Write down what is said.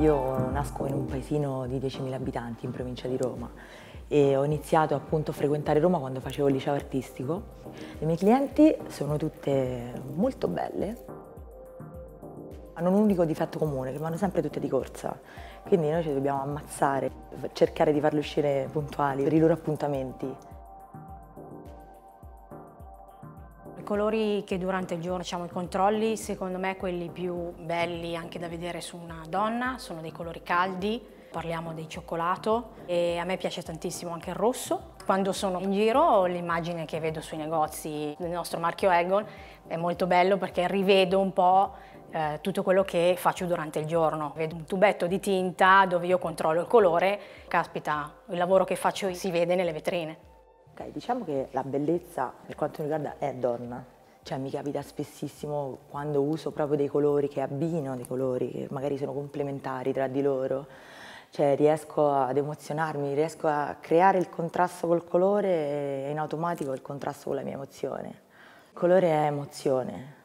Io nasco in un paesino di 10.000 abitanti in provincia di Roma e ho iniziato appunto a frequentare Roma quando facevo il liceo artistico. Le mie clienti sono tutte molto belle, hanno un unico difetto comune, che vanno sempre tutte di corsa, quindi noi ci dobbiamo ammazzare, cercare di farle uscire puntuali per i loro appuntamenti. Colori che durante il giorno facciamo i controlli, secondo me quelli più belli anche da vedere su una donna, sono dei colori caldi, parliamo del cioccolato e a me piace tantissimo anche il rosso. Quando sono in giro l'immagine che vedo sui negozi del nostro marchio Egon è molto bello perché rivedo un po' eh, tutto quello che faccio durante il giorno. Vedo un tubetto di tinta dove io controllo il colore, caspita, il lavoro che faccio si vede nelle vetrine. Ok, diciamo che la bellezza per quanto mi riguarda è donna. Cioè mi capita spessissimo quando uso proprio dei colori che abbino, dei colori che magari sono complementari tra di loro. Cioè riesco ad emozionarmi, riesco a creare il contrasto col colore e in automatico il contrasto con la mia emozione. Il colore è emozione,